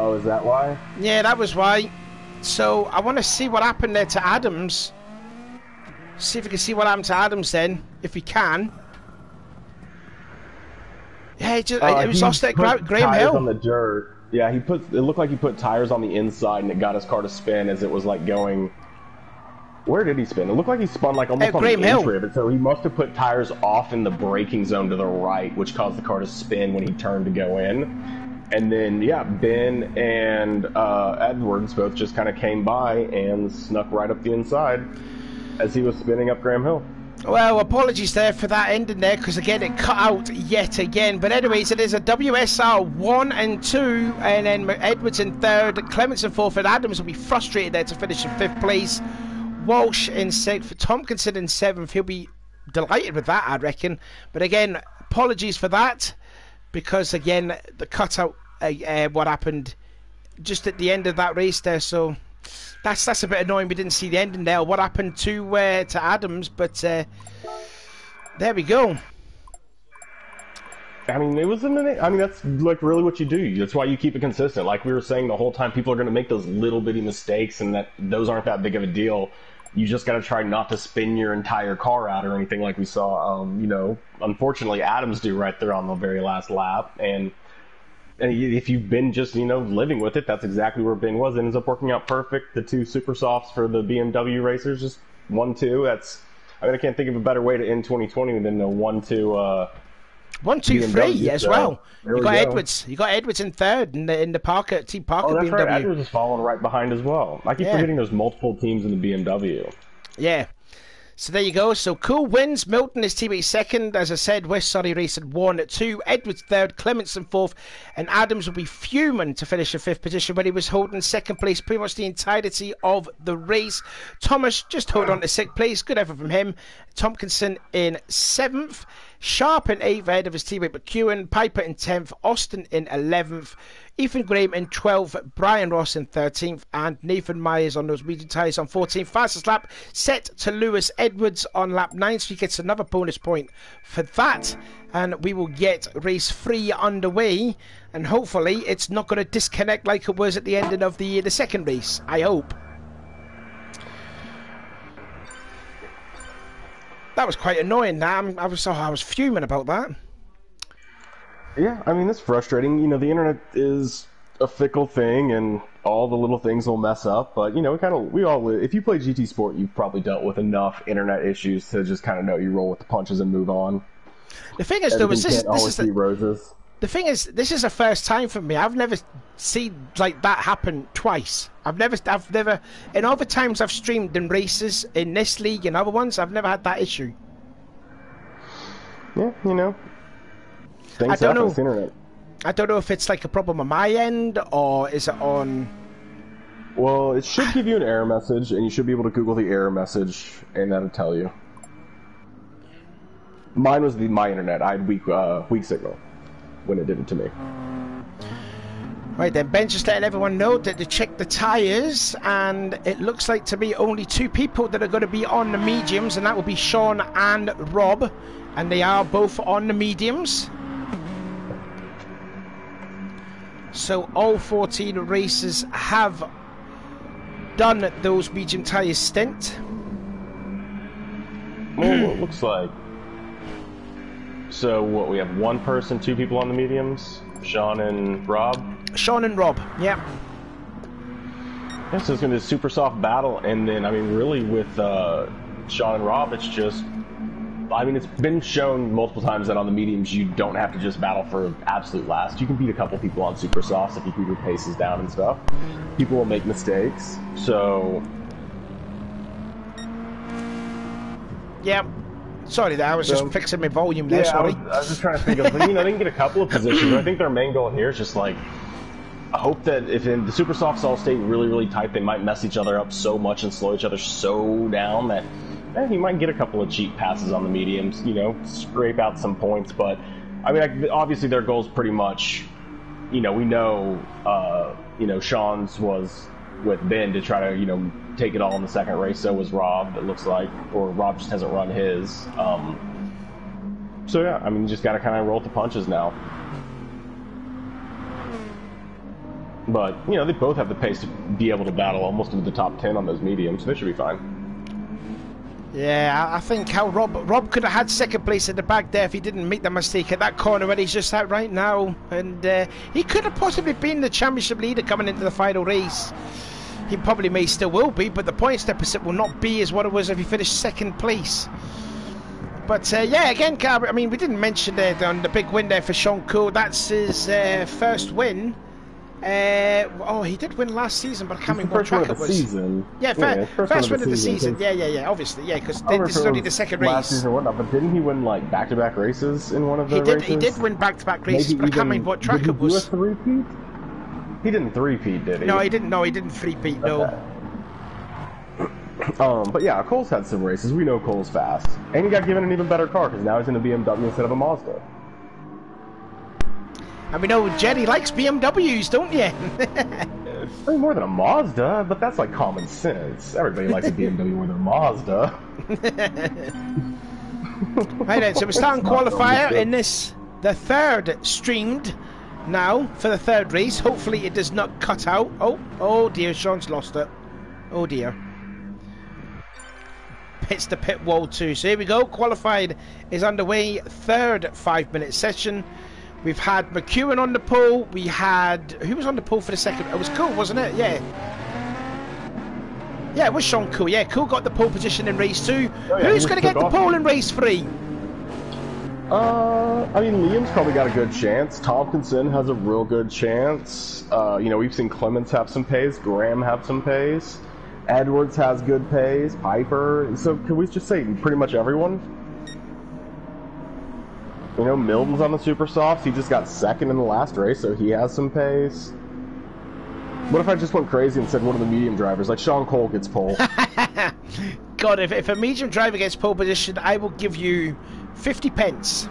Oh, is that why? Yeah, that was why. So I want to see what happened there to Adams. See if we can see what happened to Adams then, if we can. Yeah, it, just, Uh, it was lost at Gra- Graham Hill. on the dirt. Yeah, he put. It looked like he put tires on the inside, and it got his car to spin as it was like going. Where did he spin? It looked like he spun like almost At on Graham the Hill. entry of it. So he must have put tires off in the braking zone to the right, which caused the car to spin when he turned to go in. And then yeah, Ben and uh, Edwards both just kind of came by and snuck right up the inside as he was spinning up Graham Hill. Well, apologies there for that ending there, because again it cut out yet again. But anyways, it is a WSR one and two, and then Edwards in third, Clements in fourth, and Adams will be frustrated there to finish in fifth place. Walsh in sixth, Tompkinson in seventh. He'll be delighted with that, I reckon. But again, apologies for that, because again the cutout, uh, uh, what happened just at the end of that race there. So that's that's a bit annoying. We didn't see the ending there. What happened to uh, to Adams? But uh, there we go. I mean, it was the. I mean, that's like really what you do. That's why you keep it consistent. Like we were saying the whole time, people are going to make those little bitty mistakes, and that those aren't that big of a deal. You just got to try not to spin your entire car out or anything like we saw. Um, you know, unfortunately, Adams do right there on the very last lap, and. And if you've been just, you know, living with it, that's exactly where Ben was. It ends up working out perfect. The two super softs for the BMW racers, just one, two. That's, I mean, I can't think of a better way to end 2020 than the one, two, uh, One, two, BMW, three as so well. there You got go. Edwards. You got Edwards in third in the in the Parker Team Parker Oh, that's BMW. right. Edwards is following right behind as well. I keep Yeah. forgetting there's multiple teams in the BMW. Yeah. So there you go. So cool wins. Milton is teammate second. As I said, West Surrey Race racing one, two. Edwards third. Clementson fourth. And Adams will be fuming to finish in fifth position, but he was holding second place pretty much the entirety of the race. Thomas just hold on to sixth place. Good effort from him. Tompkinson in seventh. Sharp in eighth ahead of his teammate McEwen. Piper in tenth. Austin in eleventh. Ethan Graham in 12th, Brian Ross in 13th, and Nathan Myers on those medium tyres on 14th. Fastest lap set to Lewis Edwards on lap 9, so he gets another bonus point for that. And we will get race 3 underway, and hopefully it's not going to disconnect like it was at the ending of the, the second race. I hope. That was quite annoying. Now I'm- was, so I was fuming about that. Yeah, I mean, it's frustrating. You know, the internet is a fickle thing, and all the little things will mess up. But you know, we kind of we all if you play GT Sport, you've probably dealt with enough internet issues to just kind of know you roll with the punches and move on. The thing is, though, Everything is this, this always is the, roses. The thing is, this is the first time for me. I've never seen like that happen twice. I've never, I've never, in other times I've streamed in races in this league and other ones, I've never had that issue. Yeah, you know, things I don't know. The internet. I don't know if it's like a problem on my end or is it on. Well, it should give you an error message, and you should be able to Google the error message, and that'll tell you. Mine was the my internet. I had weak uh, weak signal when it did it to me. Right then, Ben just letting everyone know that to check the tyres, and it looks like to me only two people that are going to be on the mediums, and that will be Sean and Rob, and they are both on the mediums. So all 14 racers have done those medium tyres stint. Well, what it looks like. So what? We have one person, two people on the mediums. Sean and Rob. Sean and Rob, yeah. Yeah, so it's gonna be a super soft battle, and then I mean, really with uh, Sean and Rob, it's just. I mean, it's been shown multiple times that on the mediums you don't have to just battle for absolute last. You can beat a couple people on super softs if you keep your paces down and stuff. People will make mistakes, so Yeah. Sorry, there, I was just fixing my volume there, Yeah, I was, I was just trying to think of, you know, they can get a couple of positions. I think their main goal here is just like, I hope that if in the super softs all stay really, really tight, they might mess each other up so much and slow each other so down that eh, you might get a couple of cheap passes on the mediums, you know, scrape out some points. But I mean, I, obviously their goal is pretty much, you know, we know, uh, you know, Sean's was with Ben to try to, you know, take it all in the second race. So was Rob, it looks like, or Rob just hasn't run his. Um, so yeah, I mean, just got to kind of roll the punches now. But you know, they both have the pace to be able to battle almost into the top ten on those mediums, so they should be fine. Yeah, I think how Rob Rob could have had second place at the back there if he didn't make the mistake at that corner where he's just at right now, and uh, he could have possibly been the championship leader coming into the final race. He probably may still will be, but the points deficit will not be as what it was if he finished second place. But uh, yeah, again, I mean, we didn't mention it on the big win there for Sean Cool. That's his uh, first win uh, oh, he did win last season, but I can't remember what track it was. Season. Yeah, yeah first, first win of the season. season. Yeah, yeah, yeah. Obviously, yeah, because this is only the second last race. Season or whatnot, but didn't he win like back-to-back races in one of the he did, races? He did win back-to-back races, Maybe but I can't remember what track it was. Did he do a three-peat? He didn't three-peat, did he? No, he didn't. No, he didn't three-peat. No. Okay. Um, but yeah, Cole's had some races. We know Cole's fast, and he got given an even better car because now he's in a BMW instead of a Mazda. And we know Jerry likes BMWs, don't you? I mean, oh, more than a Mazda, but that's like common sense. Everybody likes a BMW more than a Mazda. right then, so we're starting qualifier in this, the third streamed now for the third race. Hopefully it does not cut out. Oh, oh dear, Sean's lost it. Oh dear. Pits the pit wall too. So here we go. Qualified is underway. Third five minute session. We've had McEwen on the pole. We had who was on the pole for the second? It was Cool, wasn't it? Yeah. Yeah, it was Sean Cool. Yeah, Cool got the pole position in race two. Oh, yeah, Who's going to get the pole in race three? Uh, I mean, Liam's probably got a good chance. Tompkinson has a real good chance. Uh, you know, we've seen Clements have some pace, Graham have some pace, Edwards has good pace, Piper. So, can we just say pretty much everyone? You know, Milton's on the super softs. He just got second in the last race, so he has some pace. What if I just went crazy and said one of the medium drivers, like Sean Cole gets pole? God, if, if a medium driver gets pole position, I will give you 50 pence.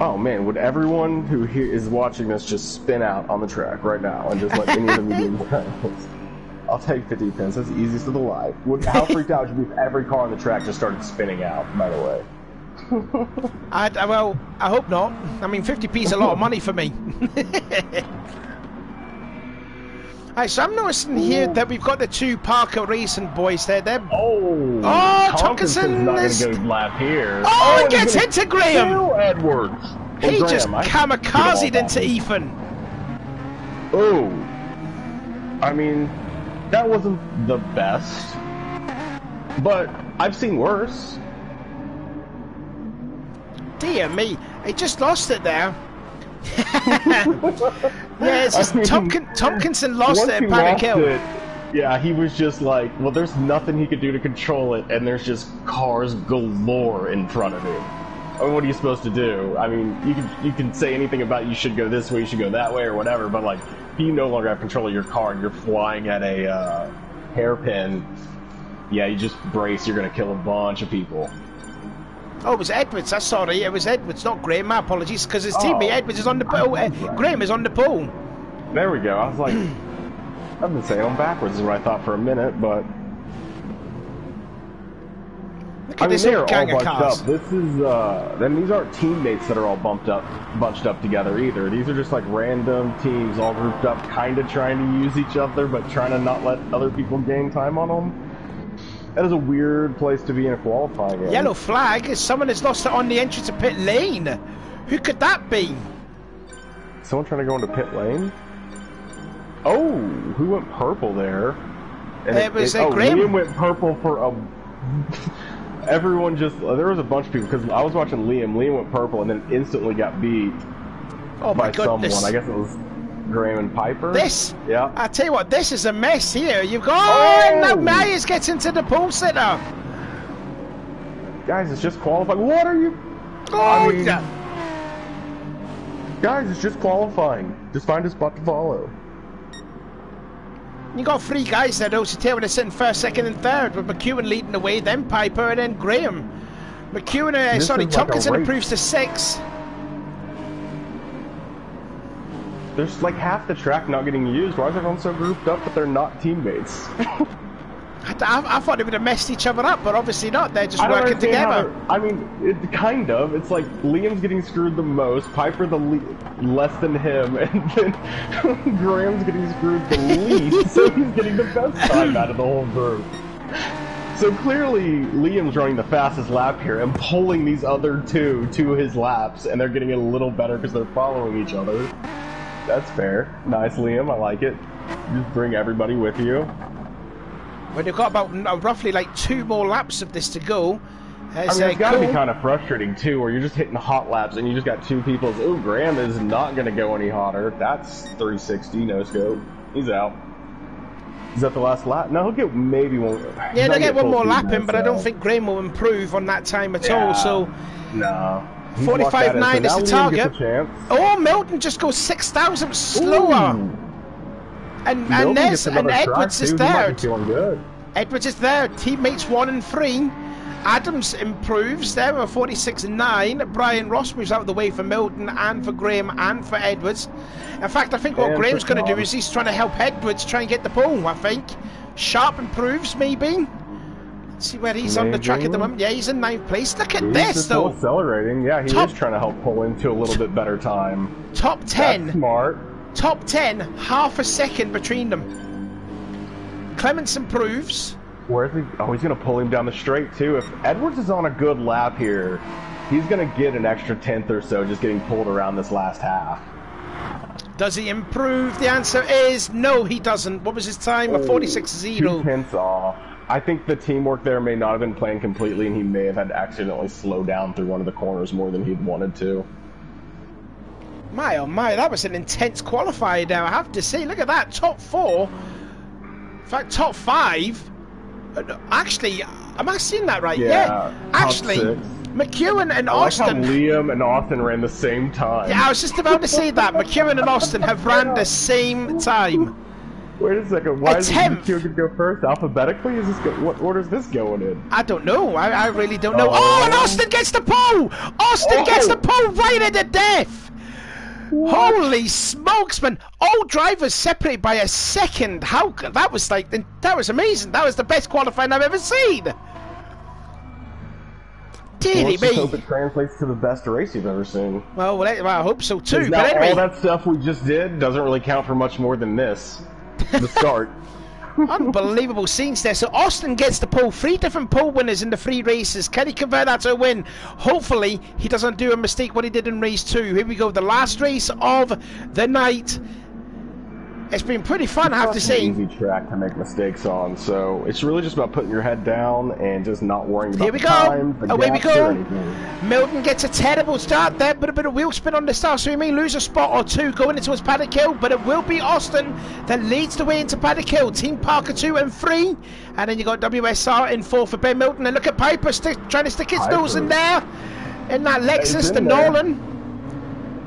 Oh man, would everyone who is watching this just spin out on the track right now and just let any of the medium drivers? I'll take 50 pence. That's the easiest of the life. How freaked out would you be if every car on the track just started spinning out, by the way? I, well, I hope not. I mean, 50p is a lot of money for me. Alright, so I'm noticing here that we've got the two Parker Racing boys there. They're... Oh, oh Tompkinson not is... going to go lap here. Oh, oh gets into Graham. Edwards. He Graham, just kamikazed into Ethan. Oh, I mean, that wasn't the best, but I've seen worse. Dear me, he just lost it there. yeah, it's just I mean, Tompkin, Tompkinson lost it at Paddock Hill. It, yeah, he was just like, well, there's nothing he could do to control it, and there's just cars galore in front of him. I mean, what are you supposed to do? I mean, you can you can say anything about you should go this way, you should go that way, or whatever, but like, you no longer have control of your car and you're flying at a uh, hairpin, yeah, you just brace, you're gonna kill a bunch of people. Oh, it was Edwards. I'm sorry. It was Edwards, not Graham. My apologies, because his teammate oh. Edwards is on the pole. Uh, Graham is on the pole. There we go. I was like, I've been them backwards is what I thought for a minute, but. Look at I mean, this they are all bunched cars. up. This is, uh, then these aren't teammates that are all bumped up, bunched up together either. These are just like random teams all grouped up, kind of trying to use each other, but trying to not let other people gain time on them. That is a weird place to be in a qualifying game. Yellow flag. Someone has lost it on the entrance to pit lane. Who could that be? Someone trying to go into pit lane? Oh, who went purple there? And it, it was it, oh. Liam went purple for a. Everyone just there was a bunch of people because I was watching Liam. Liam went purple and then instantly got beat oh by goodness. someone. I guess it was Graham and Piper. This, yeah. I tell you what, this is a mess here. You've got oh, now Myers gets into the pole sitter. Guys, it's just qualifying. What are you? Oh, I mean, yeah. Guys, it's just qualifying. Just find a spot to follow. You got three guys there, though. So they're sitting first, second, and third, with McEwen leading the way, then Piper, and then Graham. McEwen, uh, sorry, Tompkinson like improves to six. There's like half the track not getting used. Why is everyone so grouped up but they're not teammates? I I, I, thought they would have messed each other up, but obviously not. They're just working together. I mean, it, kind of. It's like Liam's getting screwed the most, Piper the less than him, and then Graham's getting screwed the least, so he's getting the best time out of the whole group. So clearly, Liam's running the fastest lap here and pulling these other two to his laps, and they're getting a little better because they're following each other. That's fair. Nice, Liam. I like it. Just bring everybody with you. Well, you've got about uh, roughly like two more laps of this to go. As, I mean, it's got to cool. be kind of frustrating too, where you're just hitting hot laps and you just got two people. Oh, Graham is not going to go any hotter. That's 360 no scope. He's out. Is that the last lap? No, he'll get maybe one. Yeah, they'll get one more lap in, but I don't think Graham will improve on that time at yeah. all. So. No. 45.9 is the target. Oh, Milton just goes 6,000 slower. Ooh. And, and, there's, and Edwards is there. Edwards is there. Teammates one and three. Adams improves there with 46.9. Brian Ross moves out of the way for Milton and for Graham and for Edwards. In fact, I think what and Graham's going to do is he's trying to help Edwards try and get the ball, I think. Sharp improves, maybe. See where he's maybe. on the track at the moment. Yeah, he's in ninth place. Look at he's this, though. accelerating. Yeah, he top, is trying to help pull into a little bit better time. Top 10. That's smart. Top 10, half a second between them. Clements improves. Where's he? Oh, he's going to pull him down the straight, too. If Edwards is on a good lap here, he's going to get an extra tenth or so just getting pulled around this last half. Does he improve? The answer is no, he doesn't. What was his time? A 46-0. Two tenths off. I think the teamwork there may not have been planned completely, and he may have had to accidentally slow down through one of the corners more than he'd wanted to. My oh my, that was an intense qualifier now, I have to say. Look at that, top four. In fact, top five Actually, am I seeing that right? Yeah. yeah. Actually, McEwen and I Austin. Like Liam and Austin ran the same time. Yeah, I was just about to say that. McEwen and Austin have ran the same time. Wait a second. Why is McEwen going to go first alphabetically? Is this go what order is this going in? I don't know. I, I really don't know. Oh, oh and Austin gets the pole. Austin oh. gets the pole right at the death. What? Holy smokes, man! All drivers separated by a second. How that was like that was amazing. That was the best qualifying I've ever seen. Dearly well, me. hope it translates to the best race you've ever seen. Well, well, I hope so too. But anyway, all that stuff we just did doesn't really count for much more than this. The start. Unbelievable scenes there. So Austin gets the pole. Three different pole winners in the three races. Can he convert that to a win? Hopefully, he doesn't do a mistake what he did in race two. Here we go. The last race of the night. It's been pretty fun, I have to say. Easy track to make mistakes on, so it's really just about putting your head down and just not worrying about Here we go. time, the Away we go. Milton gets a terrible start there, but a bit of wheel spin on the start, so he may lose a spot or two going into his paddock hill, but it will be Austin that leads the way into paddock hill. Team Parker two and three, and then you got WSR in four for Ben Milton, and look at Piper stick, trying to stick his Piper. nose in there in that Lexus, the Nolan.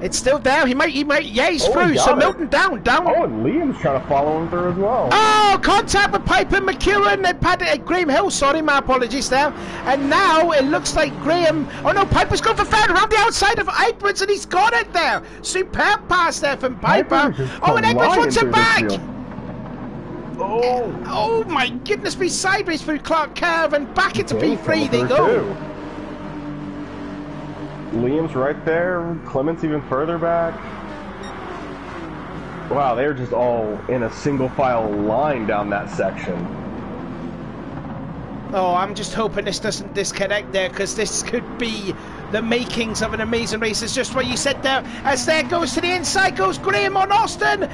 It's still there. He might, he might, yeah, he's oh, through. He so it. Milton down, down. Oh, and Liam's trying to follow him through as well. Oh, contact with Piper McEwen and Pat, uh, Graham Hill. Sorry, my apologies there. And now it looks like Graham. Oh no, Piper's going for third around the outside of Edwards, and he's got it there. Superb pass there from Piper. Oh, and Edwards wants it back. Oh. Oh my goodness me, sideways through Clark Curve and back into P3 they go. Too. Liam's right there. Clements even further back. Wow, they're just all in a single file line down that section. Oh, I'm just hoping this doesn't disconnect there because this could be the makings of an amazing race. It's just what you said there. As there goes to the inside goes Graham on Austin.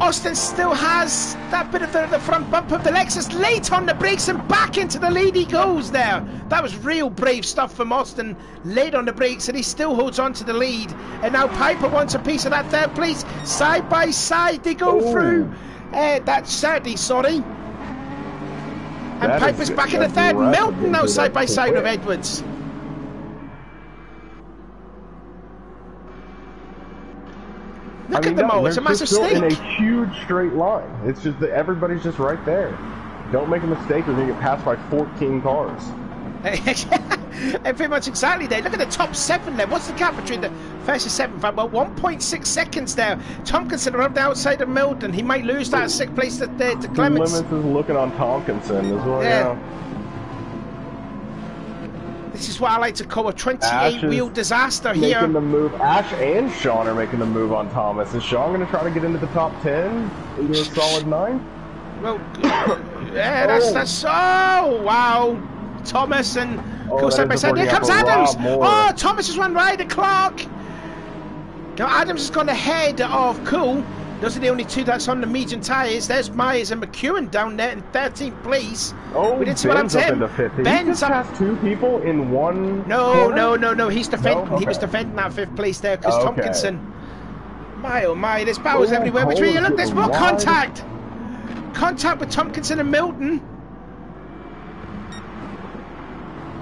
Austin still has that bit of the, the, front bump of the Lexus late on the brakes and back into the lead he goes there. That was real brave stuff from Austin late on the brakes and he still holds on to the lead. And now Piper wants a piece of that third place. Side by side they go Ooh. through. Uh, that's Saturday, sorry. And that Piper's back in the third. Milton now side by side with Edwards. Look I mean, at them no, all. It's a massive stick. in a huge straight line. It's just that everybody's just right there. Don't make a mistake or you're going to get passed by 14 cars. and pretty much exactly there. Look at the top seven there. What's the gap between the first and seventh? about 1.6 seconds there. Tompkinson around the outside of Milton. He might lose that sixth place to, to, to Clements. Clements is looking on Tompkinson as well. Yeah. yeah. This is what I like to call a 28 wheel disaster making here. The move. Ash and Sean are making the move on Thomas. Is Sean going to try to get into the top 10? Into a solid 9? Well, yeah, that's, oh. that's. Oh, wow. Thomas and oh, go side by side. Here comes Adams. Oh, Thomas has run right the clock. Now Adams has gone ahead of Cool. Those are the only two that's on the medium tyres. There's Myers and McEwen down there in 13th place. Oh, we didn't see Ben's what happened to him. Ben's up. passed two people in one. No, corner? no, no, no. He's defending. No? Okay. He was defending that fifth place there because okay. Tompkinson. My oh my, there's battles oh, everywhere between you. Look, there's more wide. contact. Contact with Tompkinson and Milton.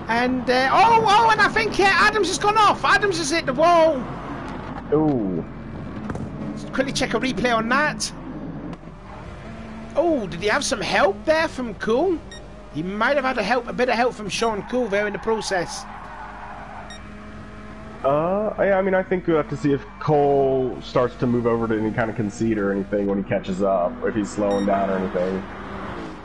And uh, oh, oh, and I think yeah, Adams has gone off. Adams has hit the wall. Ooh quickly check a replay on that. Oh, did he have some help there from Cool? He might have had a help, a bit of help from Sean Cool there in the process. Uh, yeah, I mean, I think we'll have to see if Cole starts to move over to any kind of concede or anything when he catches up, or if he's slowing down or anything.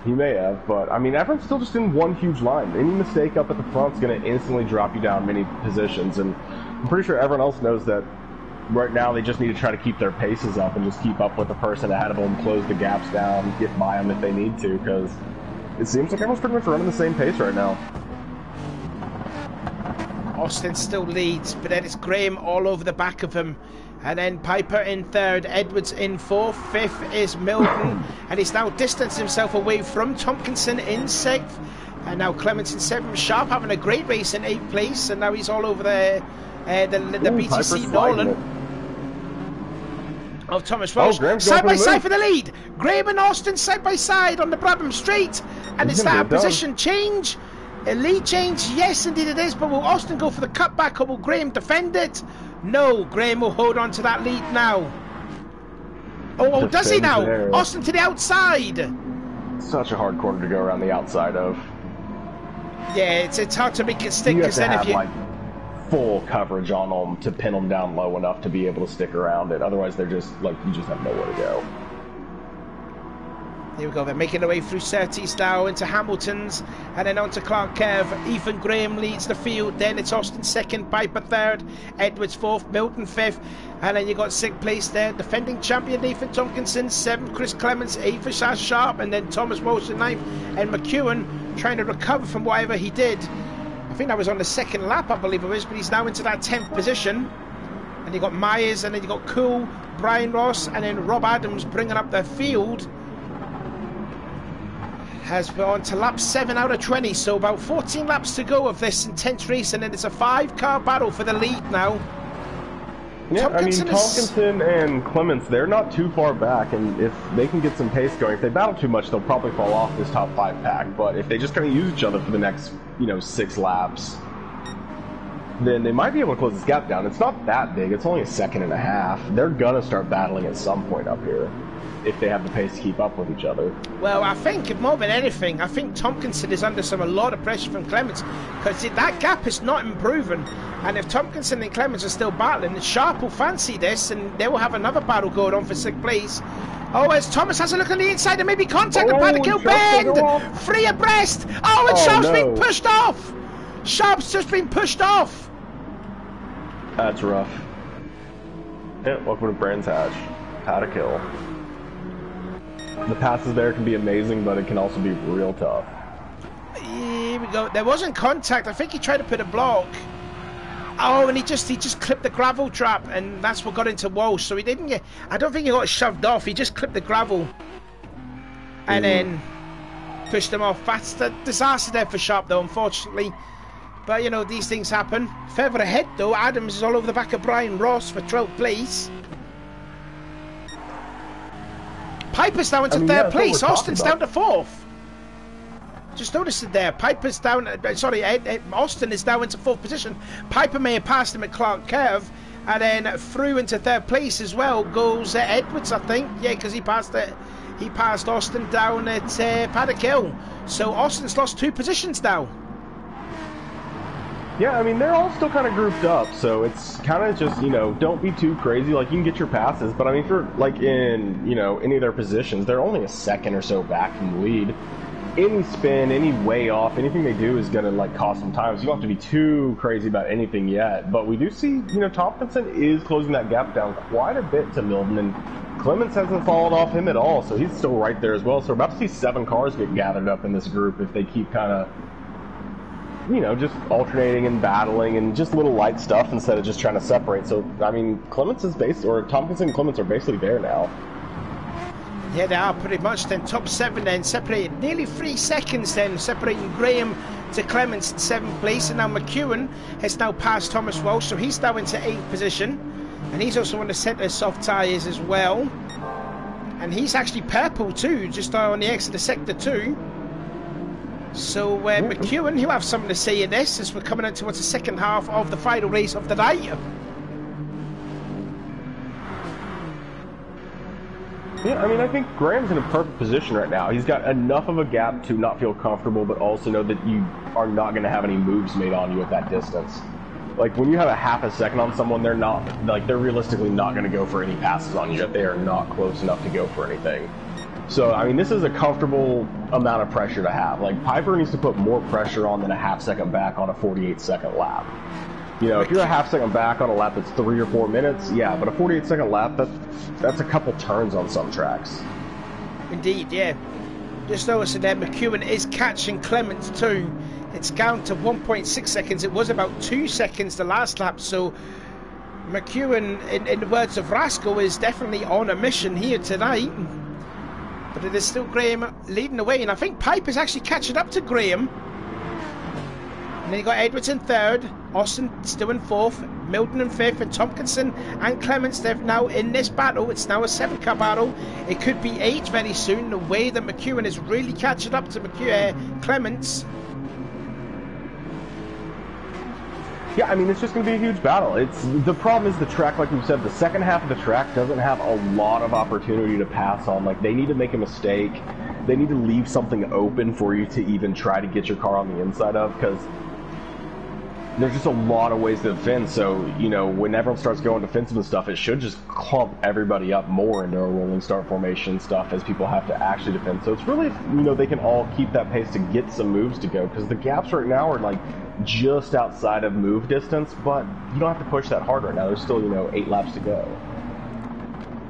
He may have, but I mean, everyone's still just in one huge line. Any mistake up at the front's going to instantly drop you down many positions, and I'm pretty sure everyone else knows that right now they just need to try to keep their paces up and just keep up with the person ahead of them, close the gaps down, get by them if they need to, because it seems like everyone's pretty much running the same pace right now. Austin still leads, but then it's Graham all over the back of him. And then Piper in third, Edwards in fourth, fifth is Milton, and he's now distanced himself away from Tompkinson in sixth. And now Clements in seventh, Sharp having a great race in eighth place, and now he's all over there uh, the, the Ooh, BTC Nolan of Thomas Walsh. Oh, side by side for the lead. Graham and Austin side by side on the Brabham Straight. And He's is that a position change? A lead change? Yes, indeed it is. But will Austin go for the cutback or will Graham defend it? No, Graham will hold on to that lead now. Oh, oh does he now? There. Austin to the outside. Such a hard corner to go around the outside of. Yeah, it's, it's hard to make it stick because then if you. Like full coverage on them to pin them down low enough to be able to stick around it. Otherwise, they're just like you just have nowhere to go. Here we go. They're making their way through Surtees now into Hamilton's and then on to Clark Curve. Ethan Graham leads the field. Then it's Austin second, Piper third, Edwards fourth, Milton fifth. And then you got sixth place there. Defending champion Nathan Tompkinson, seventh, Chris Clements, eighth for Sash Sharp, and then Thomas Wilson ninth. And McEwen trying to recover from whatever he did I think that was on the second lap, I believe it was, but he's now into that 10th position. And you got Myers, and then you got Cool, Brian Ross, and then Rob Adams bringing up the field. Has gone to lap 7 out of 20, so about 14 laps to go of this intense race, and then it's a five car battle for the lead now. Yeah, Tompkinson I mean, Tompkinson is... and Clements, they're not too far back, and if they can get some pace going, if they battle too much, they'll probably fall off this top five pack. But if they just kind of use each other for the next, you know, six laps, then they might be able to close this gap down. It's not that big, it's only a second and a half. They're gonna start battling at some point up here if they have the pace to keep up with each other. Well, I think more than anything, I think Tompkinson is under some a lot of pressure from Clements because that gap is not improving. And if Tompkinson and Clements are still battling, Sharp will fancy this and they will have another battle going on for sixth place. Oh, as Thomas has a look on the inside and maybe contact oh, the kill bend! Free abreast! Oh, and oh, Sharp's no. been pushed off! Sharp's just been pushed off! That's rough. Yeah, welcome to Brands Hatch. How to kill. The passes there can be amazing, but it can also be real tough. Here we go. There wasn't contact. I think he tried to put a block. Oh, and he just he just clipped the gravel trap, and that's what got into Walsh. So he didn't get. I don't think he got shoved off. He just clipped the gravel, and mm. then pushed him off. That's the disaster there for Sharp, though, unfortunately. But you know these things happen. Further ahead, though, Adams is all over the back of Brian Ross for 12th place. Piper's down into I mean, third yeah, place. Austin's down to fourth. Just noticed it there. Piper's down. Uh, sorry, Ed, Austin is down into fourth position. Piper may have passed him at Clark Curve, and then through into third place as well goes uh, Edwards, I think. Yeah, because he passed it. He passed Austin down at uh, Paddock Hill. So Austin's lost two positions now. Yeah, I mean they're all still kind of grouped up, so it's kind of just you know don't be too crazy. Like you can get your passes, but I mean for like in you know any of their positions, they're only a second or so back from the lead. Any spin, any way off, anything they do is gonna like cost them time. So you don't have to be too crazy about anything yet. But we do see you know Tompkinson is closing that gap down quite a bit to Milton, and Clements hasn't fallen off him at all, so he's still right there as well. So we're about to see seven cars get gathered up in this group if they keep kind of you know, just alternating and battling and just little light stuff instead of just trying to separate. So, I mean, Clements is based, or Tompkinson and Clements are basically there now. Yeah, they are pretty much then. Top seven then, separated nearly three seconds then, separating Graham to Clements in seventh place. And now McEwen has now passed Thomas Walsh, so he's now into eighth position. And he's also on the centre soft tyres as well. And he's actually purple too, just on the exit of sector two. So, uh, McEwen, you have something to say in this as we're coming into what's the second half of the final race of the night. Yeah, I mean, I think Graham's in a perfect position right now. He's got enough of a gap to not feel comfortable, but also know that you are not going to have any moves made on you at that distance. Like, when you have a half a second on someone, they're not, like, they're realistically not going to go for any passes on you. They are not close enough to go for anything. So, I mean, this is a comfortable amount of pressure to have. Like, Piper needs to put more pressure on than a half second back on a 48 second lap. You know, if you're a half second back on a lap that's three or four minutes, yeah, but a 48 second lap, that, that's a couple turns on some tracks. Indeed, yeah. Just noticing that McEwen is catching Clements too. It's down to 1.6 seconds. It was about two seconds the last lap, so McEwen, in, in the words of Rascal, is definitely on a mission here tonight. But it is still Graham leading the way, and I think Pipe is actually catching up to Graham. And then you got Edwards in third, Austin still in fourth, Milton in fifth, and Tompkinson and Clements, they're now in this battle. It's now a seven car battle. It could be eight very soon, the way that McEwen is really catching up to McEwen, Clements. Yeah, I mean it's just going to be a huge battle. It's the problem is the track, like you said, the second half of the track doesn't have a lot of opportunity to pass on. Like they need to make a mistake, they need to leave something open for you to even try to get your car on the inside of because there's just a lot of ways to defend. So you know when everyone starts going defensive and stuff, it should just clump everybody up more into a rolling start formation stuff as people have to actually defend. So it's really you know they can all keep that pace to get some moves to go because the gaps right now are like just outside of move distance, but you don't have to push that hard right now. There's still, you know, eight laps to go.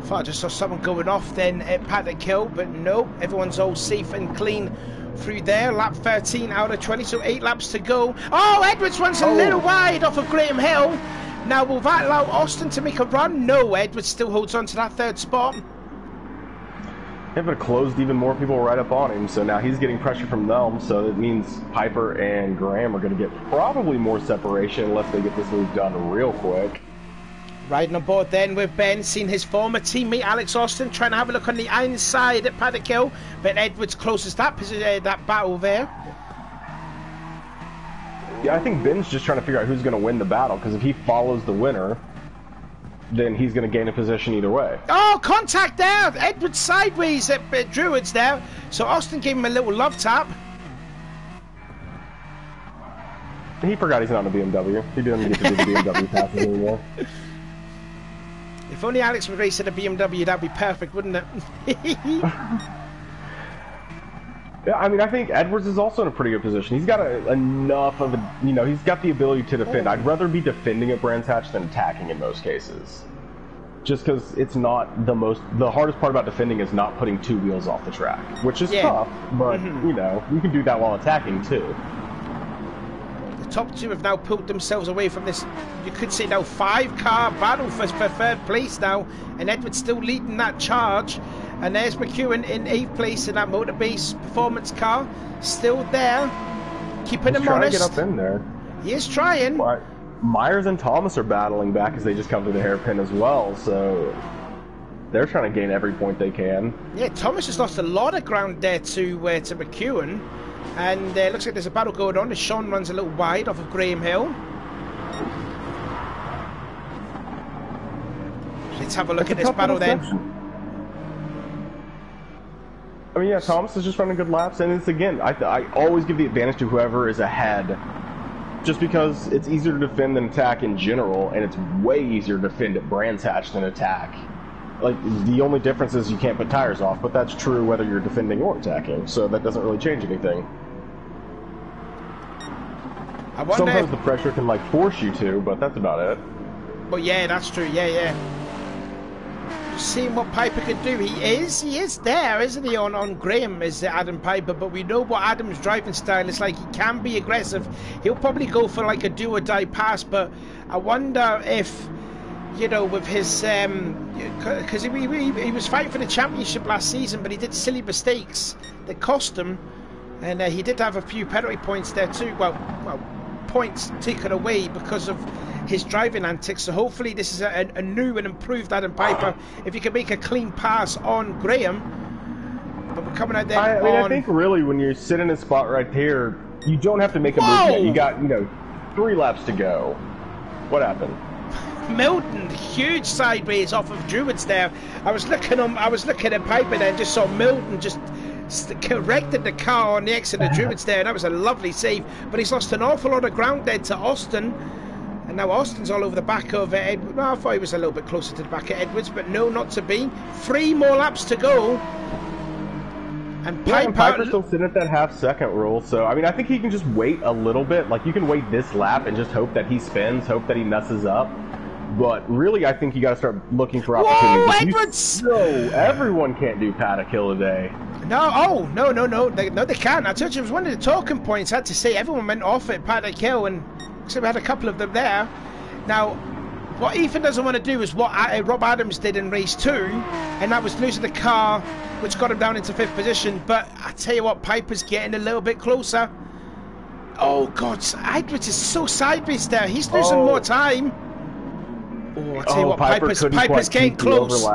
I thought I just saw someone going off then at Paddock Hill, but no, everyone's all safe and clean through there. Lap 13 out of 20, so eight laps to go. Oh, Edwards runs a oh. little wide off of Graham Hill. Now, will that allow Austin to make a run? No, Edwards still holds on to that third spot. Yeah, but it closed even more people right up on him, so now he's getting pressure from them, so it means Piper and Graham are going to get probably more separation unless they get this move done real quick. Riding on board then with Ben, seeing his former teammate Alex Austin trying to have a look on the inside at Paddock Hill, but Edwards closes that, position, uh, that battle there. Yeah, I think Ben's just trying to figure out who's going to win the battle, because if he follows the winner, then he's going to gain a position either way. Oh, contact there! Edwards sideways at, Druids there. So Austin gave him a little love tap. He forgot he's not in a BMW. He didn't get to do the BMW passes anymore. If only Alex would race in a BMW, that'd be perfect, wouldn't it? Yeah, I mean, I think Edwards is also in a pretty good position. He's got a, enough of a, you know, he's got the ability to defend. I'd rather be defending at Brands Hatch than attacking in most cases. Just because it's not the most, the hardest part about defending is not putting two wheels off the track, which is yeah. tough, but, mm-hmm. you know, you can do that while attacking too. Top two have now pulled themselves away from this, you could say now, five car battle for, for third place now, and Edwards still leading that charge. And there's McEwen in eighth place in that Motorbase performance car. Still there. Keeping He's him honest. to get up in there. He is trying. Myers and Thomas are battling back as they just come to the hairpin as well, so they're trying to gain every point they can. Yeah, Thomas has lost a lot of ground there to uh, to McEwen, and uh, looks like there's a battle going on as Sean runs a little wide off of Graham Hill. Let's have a look at this battle then. I mean, yeah, Thomas is just running good laps, and it's again, I, I always give the advantage to whoever is ahead just because it's easier to defend than attack in general, and it's way easier to defend at Brands Hatch than attack. Like, the only difference is you can't put tires off, but that's true whether you're defending or attacking, so that doesn't really change anything. Sometimes if... the pressure can, like, force you to, but that's about it. But yeah, that's true, yeah, yeah seeing what Piper can do. He is, he is there, isn't he, on, on Graham is Adam Piper, but we know what Adam's driving style is like. He can be aggressive. He'll probably go for like a do or die pass, but I wonder if, you know, with his, um, because he, he, he, was fighting for the championship last season, but he did silly mistakes that cost him, and uh, he did have a few penalty points there too. Well, well, points taken away because of his driving antics. So hopefully this is a, a new and improved Adam Piper. If you can make a clean pass on Graham, but we're coming out there. I, I mean, I think really when you sit in a spot right here, you don't have to make a Whoa! move. You got you know three laps to go. What happened? Milton, huge sideways off of Druids there. I was looking on, I was looking at Piper there and just saw Milton just corrected the car on the exit of Druids there, and that was a lovely save. But he's lost an awful lot of ground there to Austin. And now Austin's all over the back of uh, Edwards. Well, I thought he was a little bit closer to the back of Edwards, but no, not to be. Three more laps to go. And, yeah, and Piper's still sitting at that half second rule, so I mean, I think he can just wait a little bit. Like you can wait this lap and just hope that he spins, hope that he messes up. But really, I think you got to start looking for opportunities. Whoa! No, everyone can't do paddock hill a day. No, oh no, no, no, they, no, they can't. I told you it was one of the talking points. I had to say everyone went off at paddock hill, and so we had a couple of them there. Now, what Ethan doesn't want to do is what uh, Rob Adams did in race two, and that was losing the car, which got him down into fifth position. But I tell you what, Piper's getting a little bit closer. Oh God, Edwards is so sideways there. He's losing oh. more time. Oh, I tell you oh, what, Piper Piper's, Piper's getting close.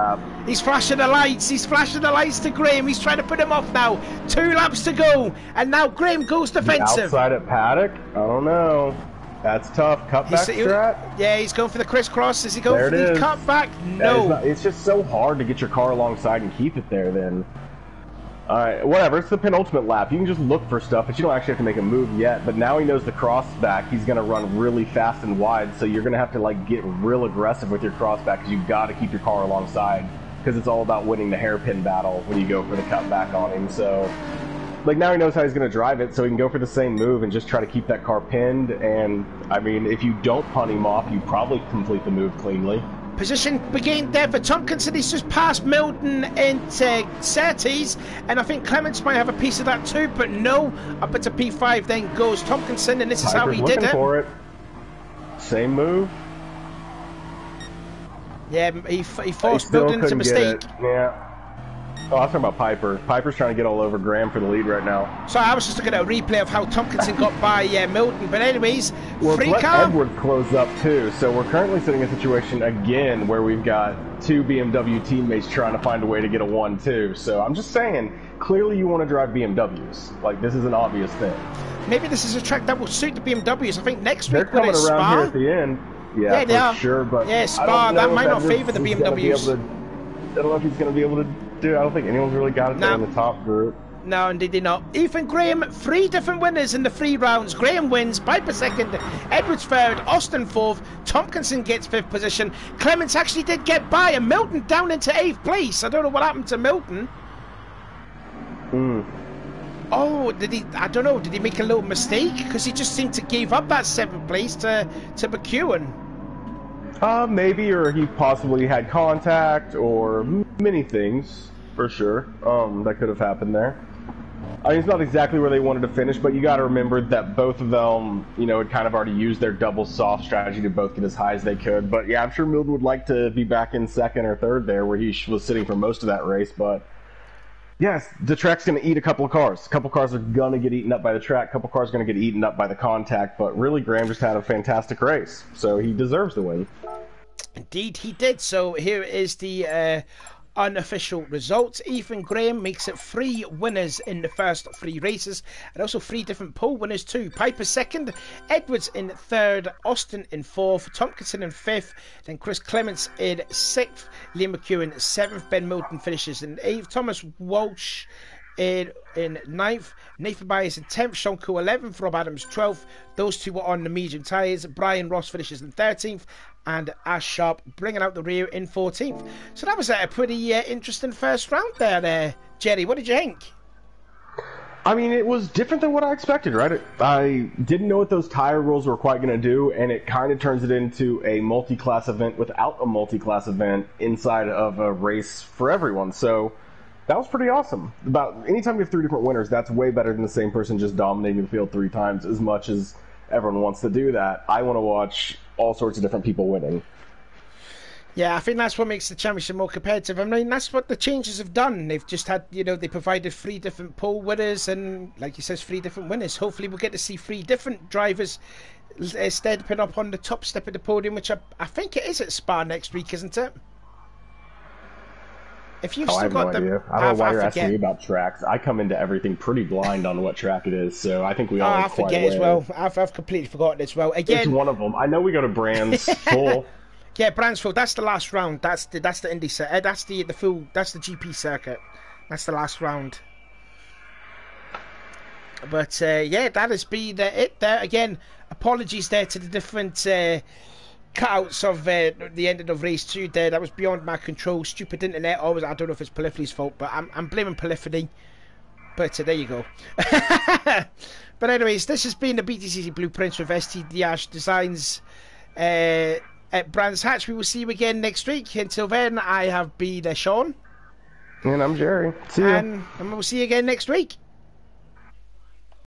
He's flashing the lights. He's flashing the lights to Graham. He's trying to put him off now. Two laps to go, and now Graham goes defensive. outside at Paddock? I don't know. That's tough. Cutback strat? Yeah, he's going for the crisscross. Is he going there for the cutback? No. Not, it's just so hard to get your car alongside and keep it there then. Alright, whatever. It's the penultimate lap. You can just look for stuff, but you don't actually have to make a move yet. But now he knows the crossback. He's going to run really fast and wide, so you're going to have to like get real aggressive with your crossback because you've got to keep your car alongside because it's all about winning the hairpin battle when you go for the cutback on him. So like now he knows how he's going to drive it, so he can go for the same move and just try to keep that car pinned. And I mean, if you don't punt him off, you probably complete the move cleanly. Position beginning there for Tompkinson. He's just past Milton into uh, Surtees, and I think Clements might have a piece of that too. But no, up into P5 then goes Tompkinson, and this is how he did it. for it. Same move. Yeah, he, he forced Milton into mistake. Yeah. Oh, I was talking about Piper. Piper's trying to get all over Graham for the lead right now. So I was just looking at a replay of how Tompkinson got by uh, Milton. But anyways, well, free let car. Edward close up too. So we're currently sitting in a situation again where we've got two BMW teammates trying to find a way to get a one-two. So I'm just saying, clearly you want to drive BMWs. Like this is an obvious thing. Maybe this is a track that will suit the BMWs. I think next They're week coming around Spa, here at the end. Yeah, yeah for sure. But yeah, Spa that might not favour the BMWs. I don't know if he's going to be able to Dude, I don't think anyone's really got it no. in the top group. No, indeed they not. Ethan Graham, three different winners in the three rounds. Graham wins, Piper second, Edwards third, Austin fourth, Tompkinson gets fifth position. Clements actually did get by, and Milton down into eighth place. I don't know what happened to Milton. Hmm. Oh, did he? I don't know. Did he make a little mistake? Because he just seemed to give up that seventh place to to McEwen. Uh, maybe, or he possibly had contact, or many things, for sure. Um, that could have happened there. I mean, it's not exactly where they wanted to finish, but you got to remember that both of them, you know, had kind of already used their double soft strategy to both get as high as they could. But yeah, I'm sure Milton would like to be back in second or third there, where he was sitting for most of that race. But yes, the track's going to eat a couple of cars. A couple cars are going to get eaten up by the track. A couple cars are going to get eaten up by the contact. But really, Graham just had a fantastic race, so he deserves the win. Indeed, he did. So here is the uh, unofficial results. Ethan Graham makes it three winners in the first three races, and also three different pole winners too. Piper second, Edwards in third, Austin in fourth, Tompkinson in fifth, then Chris Clements in sixth, Liam McEwen seventh, Ben Milton finishes in eighth, Thomas Walsh in in ninth. Nathan Myers in tenth. Sean Cool 11th. Rob Adams 12th. Those two were on the medium tyres. Brian Ross finishes in 13th. And Ash Sharp bringing out the rear in 14th. So that was a pretty uh, interesting first round there, there, Jerry. What did you think? I mean, it was different than what I expected, right? I didn't know what those tire rules were quite going to do, and it kind of turns it into a multi class event without a multi class event inside of a race for everyone. So that was pretty awesome. About anytime you have three different winners, that's way better than the same person just dominating the field three times. As much as everyone wants to do that, I want to watch all sorts of different people winning. Yeah, I think that's what makes the championship more competitive. I mean, that's what the changes have done. They've just had, you know, they provided three different pole winners and, like he says, three different winners. Hopefully, we'll get to see three different drivers uh, instead put up on the top step of the podium, which I, I think it is at Spa next week, isn't it? If you've oh, still I have got no them, idea. I don't know why I you're asking me about tracks. I come into everything pretty blind on what track it is, so I think we all. Oh, I forget as well. I've, I've completely forgotten as well. Again, it's one of them. I know we go to Brands full. Yeah, Brands full. That's the last round. That's the that's the Indy set. Uh, that's the the full. That's the GP circuit. That's the last round. But uh, yeah, that has been uh, it. There again. Apologies there to the different uh, cutouts of uh, the end of race two. There, that was beyond my control. Stupid internet. Always, I don't know if it's Polyphony's fault, but I'm I'm blaming Polyphony. But uh, there you go. but anyways, this has been the BTCC Blueprints with ST Designs. Uh, at Brands Hatch. We will see you again next week. Until then, I have been uh, Sean. And I'm Jerry. See you. And, and we'll see you again next week.